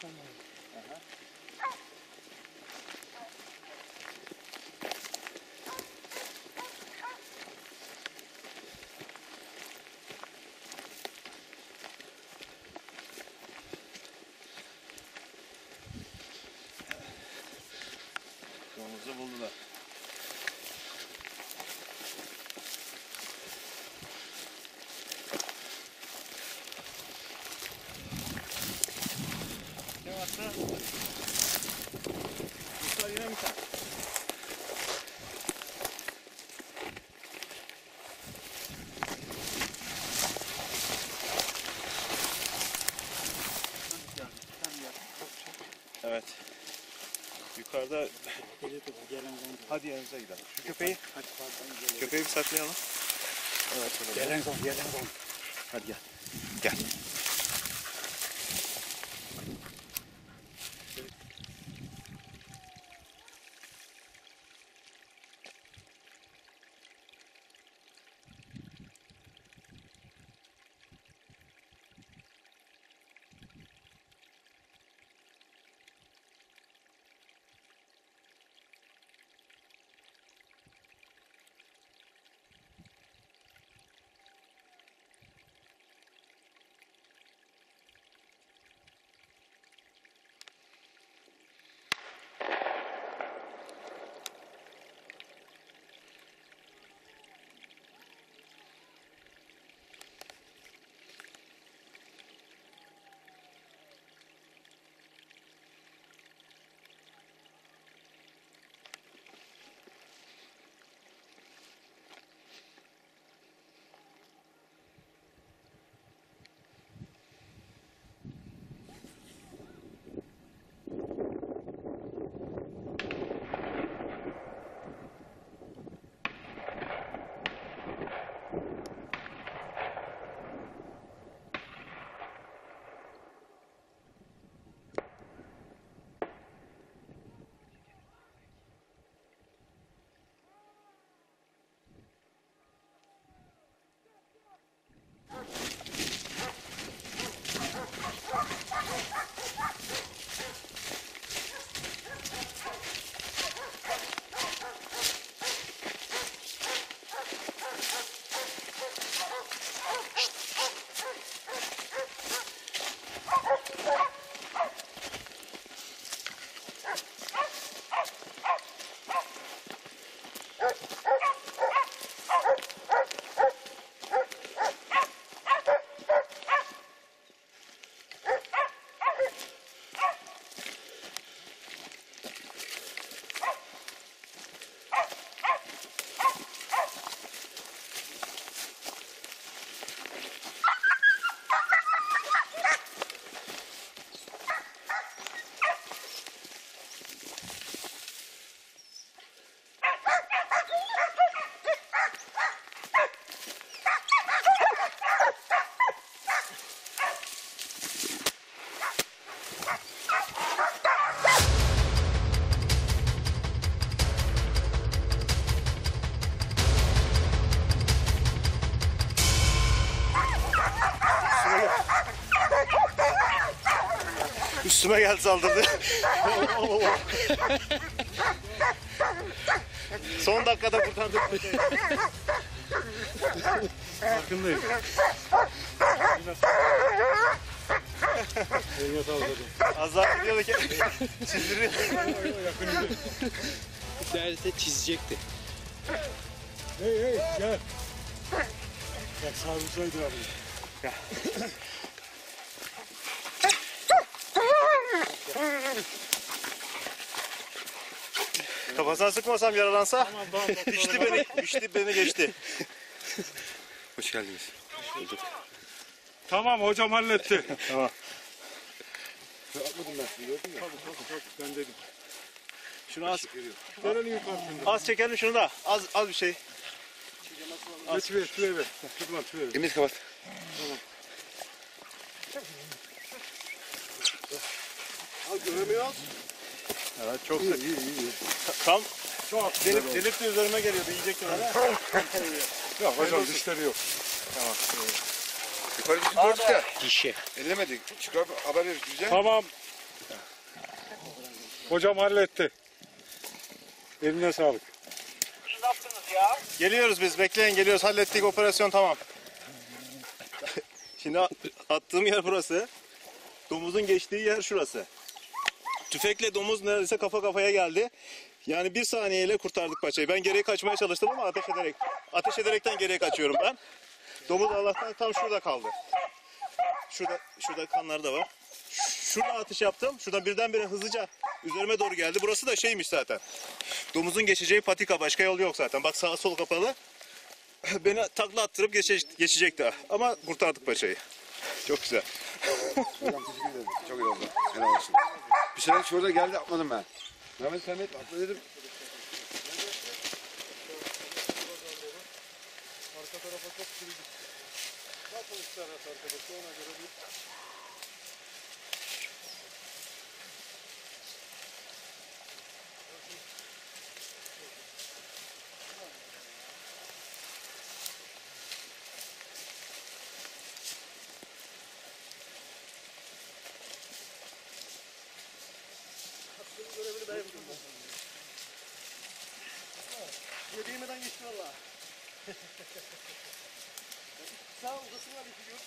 também. Uhum. Yukarıda Hadi yanımıza gidelim. Şu köpeği, köpeği bir saklayalım. Evet. Gelen son, gelen son. Hadi gel. Gel. 嗯 Üstüme geldi saldırdı. Son dakikada kurtardık. Farkındayım. Eline sağlık hocam. Az daha gidiyordu ki. Çizdiriyor. Derse çizecekti. Hey hey gel. Bak sarımsaydı abi. Kafasına sıkmasam yaralansa. Düştü beni. Düştü beni geçti. Hoş geldiniz. Tamam hocam halletti. Tamam. Yapmadım ben sizi gördün mü? Tabii tabii tabii ben dedim. Şunu az, Gelelim yukarısında. az çekelim şunu da. Az az bir şey. Geç ver şuraya ver. Şuradan şuraya ver. Emir kapat. Ha göremiyoruz. Evet çok İyi iyi iyi. Tam Çok delip, delip de üzerime geliyordu. Yiyecektim onu. Yok hocam dişleri yok. Yukarı bizim gördük ya. Dişi. Ellemedik. Abi haber verdik bize. Tamam. Hocam halletti. Eline sağlık. Geliyoruz biz bekleyin geliyoruz hallettik operasyon tamam. Şimdi at- attığım yer burası. Domuzun geçtiği yer şurası. Tüfekle domuz neredeyse kafa kafaya geldi. Yani bir saniyeyle kurtardık paçayı. Ben geriye kaçmaya çalıştım ama ateş ederek ateş ederekten geriye kaçıyorum ben. Domuz Allah'tan tam şurada kaldı. Şurada şurada kanlar da var. Şurada atış yaptım. Şuradan birdenbire hızlıca üzerime doğru geldi. Burası da şeymiş zaten. Domuzun geçeceği patika başka yol yok zaten. Bak sağ sol kapalı. Beni takla attırıp geçe, geçecekti. Ama kurtardık paçayı. Çok güzel. Hocam teşekkür ederim. Çok iyi oldu. Helal olsun. Bir sene şurada geldi atmadım ben. Mehmet sen et atla dedim. Yediğimden geçti valla. Sağ odasına bir figür.